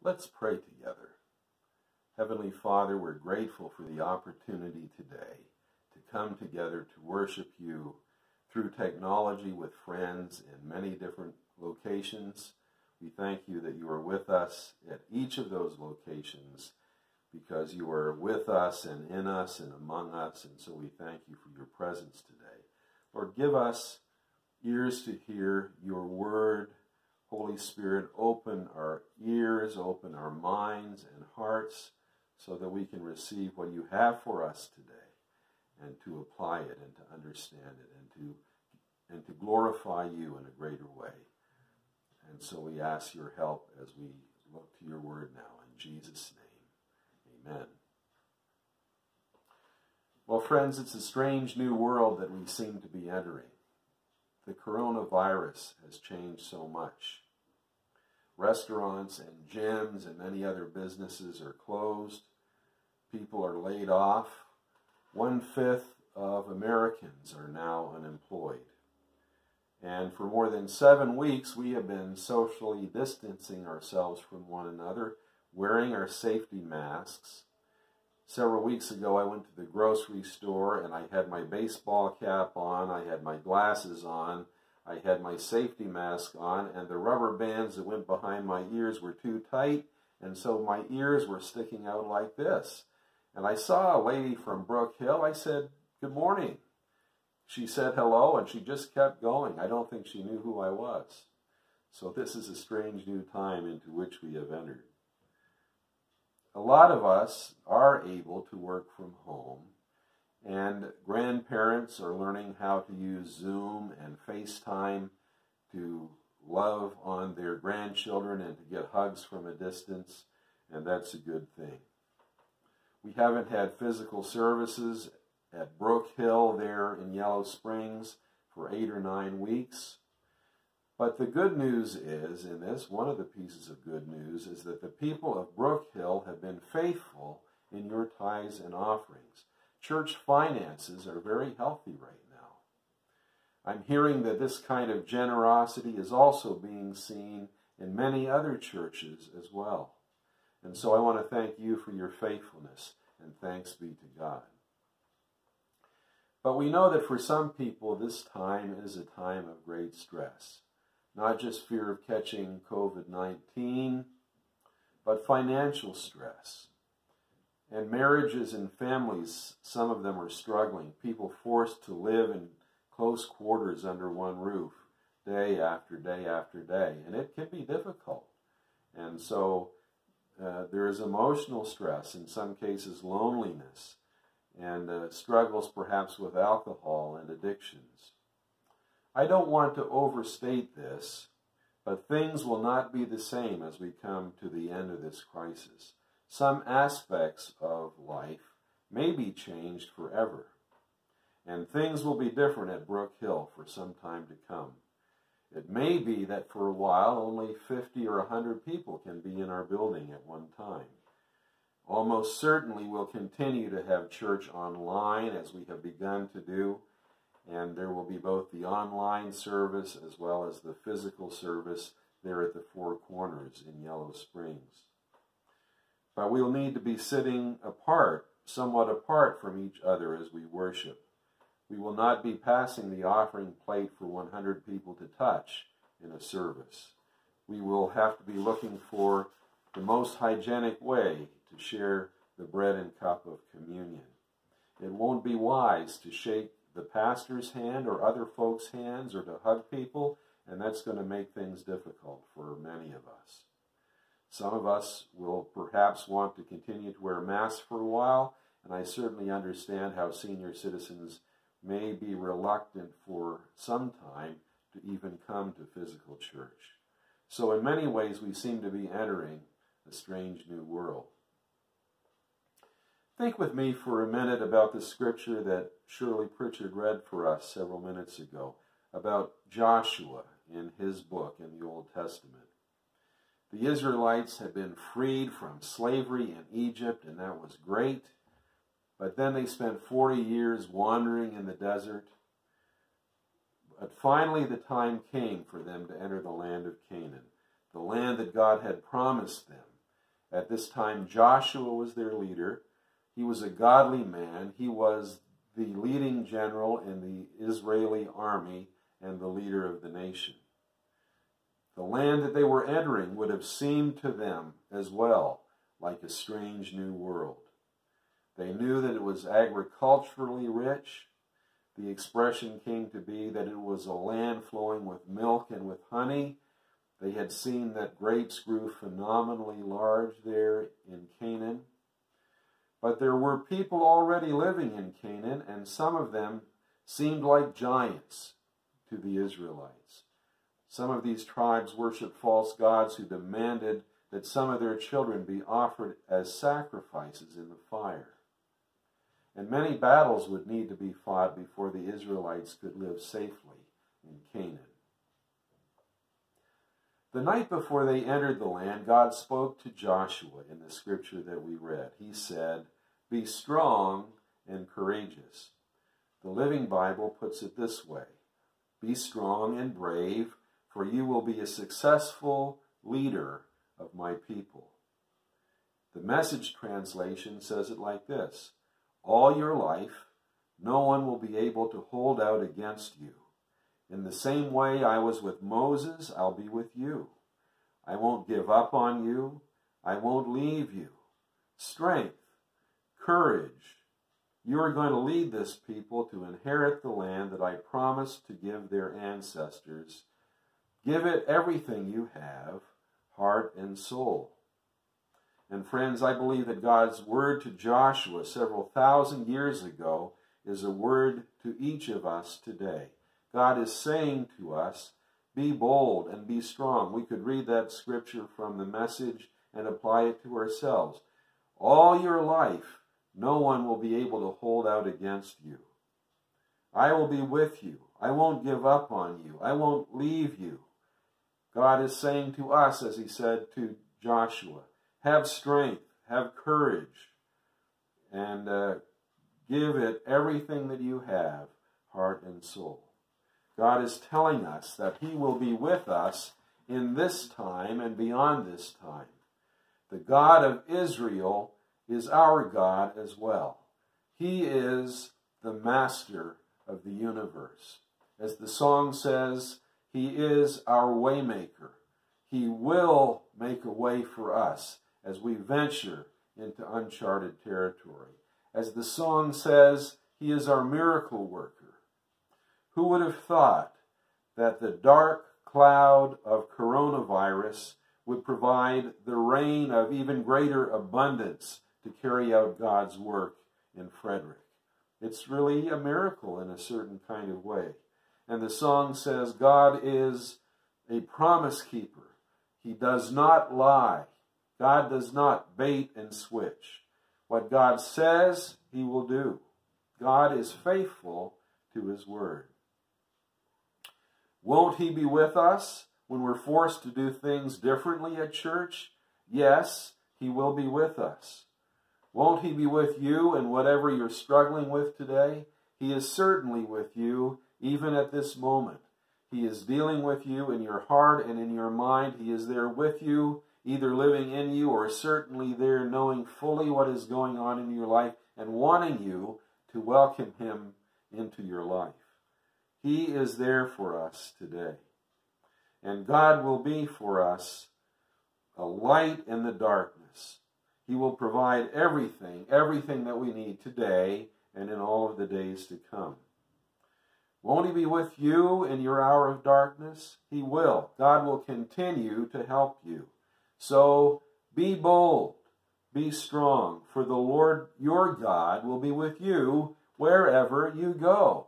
Let's pray together. Heavenly Father, we're grateful for the opportunity today to come together to worship you through technology with friends in many different locations. We thank you that you are with us at each of those locations because you are with us and in us and among us, and so we thank you for your presence today. Lord, give us ears to hear your word. Holy Spirit, open our ears, open our minds and hearts so that we can receive what you have for us today and to apply it and to understand it and to and to glorify you in a greater way. And so we ask your help as we look to your word now in Jesus' name. Amen. Well, friends, it's a strange new world that we seem to be entering. The coronavirus has changed so much. Restaurants and gyms and many other businesses are closed. People are laid off. One fifth of Americans are now unemployed. And for more than seven weeks, we have been socially distancing ourselves from one another, wearing our safety masks. Several weeks ago, I went to the grocery store and I had my baseball cap on, I had my glasses on, I had my safety mask on, and the rubber bands that went behind my ears were too tight, and so my ears were sticking out like this. And I saw a lady from Brook Hill. I said, Good morning. She said hello and she just kept going. I don't think she knew who I was. So this is a strange new time into which we have entered. A lot of us are able to work from home, and grandparents are learning how to use Zoom and FaceTime to love on their grandchildren and to get hugs from a distance, and that's a good thing. We haven't had physical services at Brook Hill there in Yellow Springs for eight or nine weeks. But the good news is, in this, one of the pieces of good news is that the people of Brook Hill have been faithful in your tithes and offerings. Church finances are very healthy right now. I'm hearing that this kind of generosity is also being seen in many other churches as well. And so I want to thank you for your faithfulness, and thanks be to God. But we know that for some people, this time is a time of great stress. Not just fear of catching COVID 19, but financial stress. And marriages and families, some of them are struggling. People forced to live in close quarters under one roof day after day after day. And it can be difficult. And so uh, there is emotional stress, in some cases, loneliness and uh, struggles perhaps with alcohol and addictions. I don't want to overstate this, but things will not be the same as we come to the end of this crisis. Some aspects of life may be changed forever, and things will be different at Brook Hill for some time to come. It may be that for a while only 50 or 100 people can be in our building at one time. Almost certainly we'll continue to have church online as we have begun to do, and there will be both the online service as well as the physical service there at the Four Corners in Yellow Springs. But we'll need to be sitting apart, somewhat apart from each other as we worship. We will not be passing the offering plate for 100 people to touch in a service. We will have to be looking for the most hygienic way to share the bread and cup of communion. It won't be wise to shake the pastor's hand or other folks' hands or to hug people, and that's going to make things difficult for many of us. Some of us will perhaps want to continue to wear masks for a while, and I certainly understand how senior citizens may be reluctant for some time to even come to physical church. So, in many ways, we seem to be entering a strange new world. Think with me for a minute about the scripture that Shirley Pritchard read for us several minutes ago about Joshua in his book in the Old Testament. The Israelites had been freed from slavery in Egypt, and that was great. But then they spent 40 years wandering in the desert. But finally, the time came for them to enter the land of Canaan, the land that God had promised them At this time, Joshua was their leader. He was a godly man. He was the leading general in the Israeli army and the leader of the nation. The land that they were entering would have seemed to them as well like a strange new world. They knew that it was agriculturally rich. The expression came to be that it was a land flowing with milk and with honey. They had seen that grapes grew phenomenally large there in Canaan. But there were people already living in Canaan, and some of them seemed like giants to the Israelites. Some of these tribes worshiped false gods who demanded that some of their children be offered as sacrifices in the fire. And many battles would need to be fought before the Israelites could live safely in Canaan. The night before they entered the land, God spoke to Joshua in the scripture that we read. He said, Be strong and courageous. The Living Bible puts it this way Be strong and brave, for you will be a successful leader of my people. The message translation says it like this All your life, no one will be able to hold out against you. In the same way I was with Moses, I'll be with you. I won't give up on you. I won't leave you. Strength, courage. You are going to lead this people to inherit the land that I promised to give their ancestors. Give it everything you have heart, and soul. And friends, I believe that God's word to Joshua several thousand years ago is a word to each of us today. God is saying to us, be bold and be strong. We could read that scripture from the message and apply it to ourselves. All your life, no one will be able to hold out against you. I will be with you. I won't give up on you. I won't leave you. God is saying to us, as he said to Joshua, have strength, have courage, and uh, give it everything that you have, heart and soul. God is telling us that he will be with us in this time and beyond this time. The God of Israel is our God as well. He is the master of the universe. As the song says, he is our waymaker. He will make a way for us as we venture into uncharted territory. As the song says, He is our miracle worker. Who would have thought that the dark cloud of coronavirus would provide the rain of even greater abundance to carry out God's work in Frederick? It's really a miracle in a certain kind of way. And the song says, God is a promise keeper. He does not lie. God does not bait and switch. What God says, he will do. God is faithful to his word. Won't he be with us when we're forced to do things differently at church? Yes, he will be with us. Won't he be with you in whatever you're struggling with today? He is certainly with you even at this moment. He is dealing with you in your heart and in your mind. He is there with you, either living in you or certainly there knowing fully what is going on in your life and wanting you to welcome him into your life. He is there for us today. And God will be for us a light in the darkness. He will provide everything, everything that we need today and in all of the days to come. Won't he be with you in your hour of darkness? He will. God will continue to help you. So be bold, be strong, for the Lord your God will be with you wherever you go.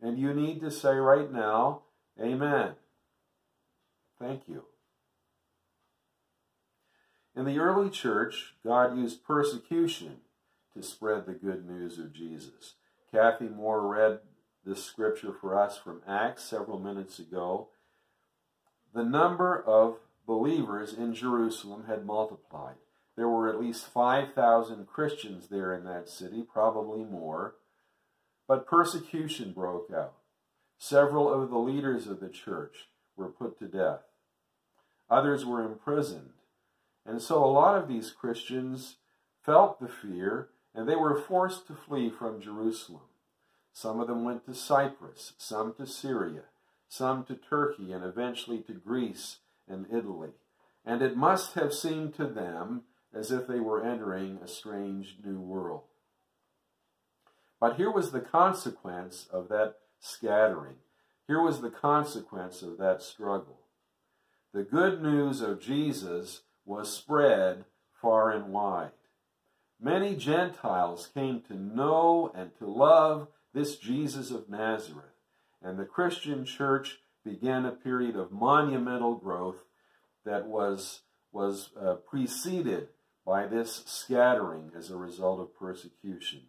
And you need to say right now, Amen. Thank you. In the early church, God used persecution to spread the good news of Jesus. Kathy Moore read this scripture for us from Acts several minutes ago. The number of believers in Jerusalem had multiplied. There were at least 5,000 Christians there in that city, probably more. But persecution broke out. Several of the leaders of the church were put to death. Others were imprisoned. And so a lot of these Christians felt the fear and they were forced to flee from Jerusalem. Some of them went to Cyprus, some to Syria, some to Turkey, and eventually to Greece and Italy. And it must have seemed to them as if they were entering a strange new world. But here was the consequence of that scattering. Here was the consequence of that struggle. The good news of Jesus was spread far and wide. Many Gentiles came to know and to love this Jesus of Nazareth, and the Christian church began a period of monumental growth that was, was uh, preceded by this scattering as a result of persecution.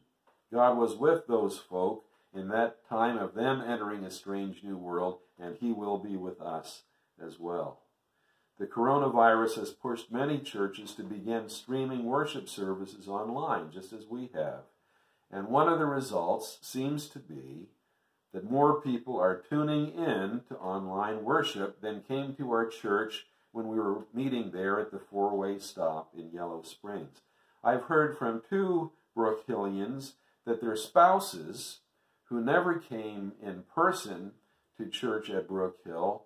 God was with those folk in that time of them entering a strange new world, and He will be with us as well. The coronavirus has pushed many churches to begin streaming worship services online, just as we have. And one of the results seems to be that more people are tuning in to online worship than came to our church when we were meeting there at the four way stop in Yellow Springs. I've heard from two Brookhillians that their spouses, who never came in person to church at Brook Hill,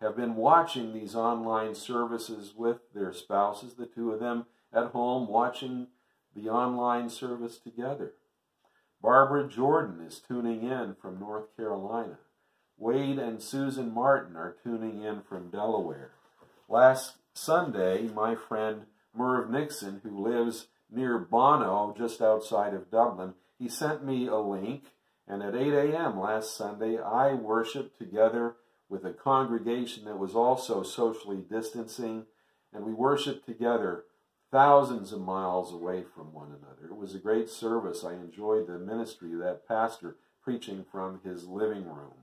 have been watching these online services with their spouses, the two of them at home watching the online service together. Barbara Jordan is tuning in from North Carolina. Wade and Susan Martin are tuning in from Delaware. Last Sunday, my friend Merv Nixon, who lives near Bono, just outside of Dublin, he sent me a link, and at 8 a.m. last Sunday, I worshiped together with a congregation that was also socially distancing, and we worshiped together thousands of miles away from one another. It was a great service. I enjoyed the ministry of that pastor preaching from his living room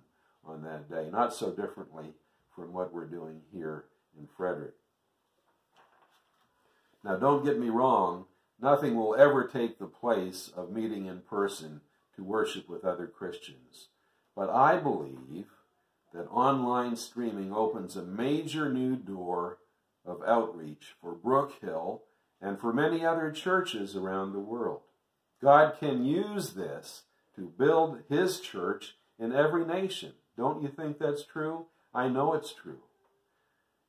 on that day, not so differently from what we're doing here in Frederick. Now, don't get me wrong, Nothing will ever take the place of meeting in person to worship with other Christians. But I believe that online streaming opens a major new door of outreach for Brook Hill and for many other churches around the world. God can use this to build his church in every nation. Don't you think that's true? I know it's true.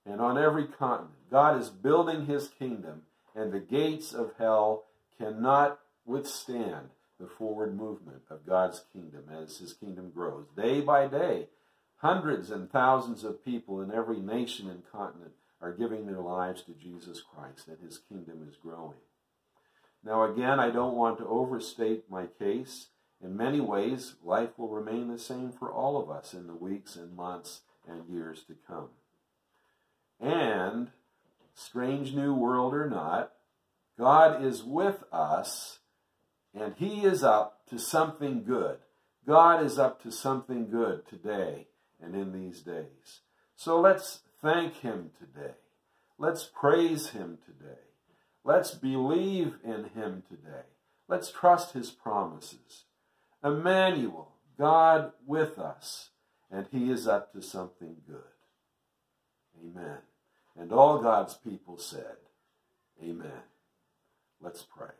And on every continent, God is building his kingdom and the gates of hell cannot withstand the forward movement of God's kingdom as his kingdom grows. Day by day, hundreds and thousands of people in every nation and continent are giving their lives to Jesus Christ, and his kingdom is growing. Now, again, I don't want to overstate my case. In many ways, life will remain the same for all of us in the weeks and months and years to come. And strange new world or not, God is with us and He is up to something good. God is up to something good today and in these days. So let's thank Him today. Let's praise Him today. Let's believe in Him today. Let's trust His promises. Emmanuel, God with us, and He is up to something good. Amen. And all God's people said, Amen. Let's pray.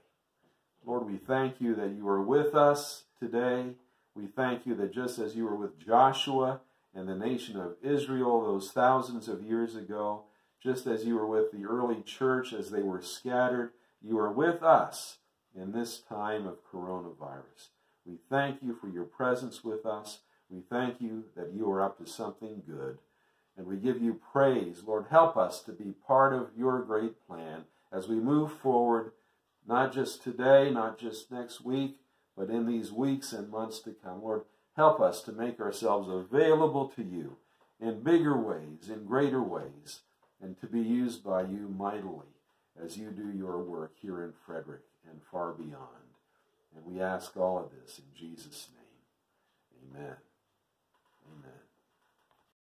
Lord, we thank you that you are with us today. We thank you that just as you were with Joshua and the nation of Israel those thousands of years ago, just as you were with the early church as they were scattered, you are with us in this time of coronavirus. We thank you for your presence with us. We thank you that you are up to something good. And we give you praise. Lord, help us to be part of your great plan as we move forward, not just today, not just next week, but in these weeks and months to come. Lord, help us to make ourselves available to you in bigger ways, in greater ways, and to be used by you mightily as you do your work here in Frederick and far beyond. And we ask all of this in Jesus' name. Amen.